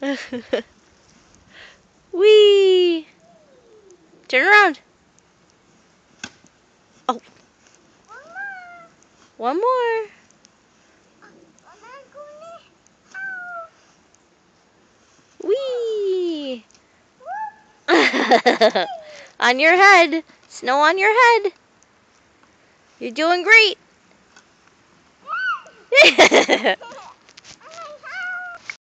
Wee! Turn around. Oh. One more. Wee! on your head. Snow on your head. You're doing great.